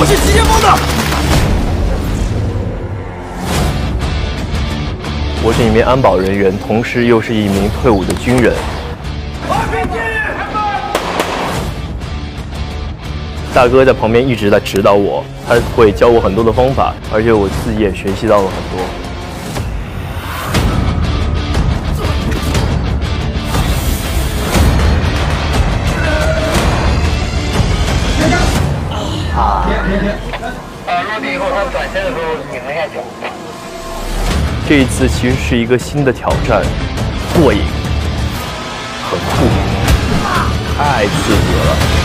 我是急先锋的。我是一名安保人员，同时又是一名退伍的军人。大哥在旁边一直在指导我，他会教我很多的方法，而且我自己也学习到了很多。啊！落地以后，他转身的时候拧了一下脚。这一次其实是一个新的挑战，过瘾，很酷，太刺激了。